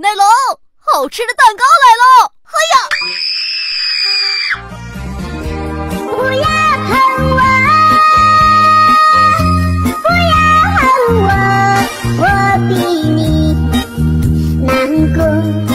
奶龙好吃的蛋糕来了嘿呀。不要恨我不要恨我我比你难过。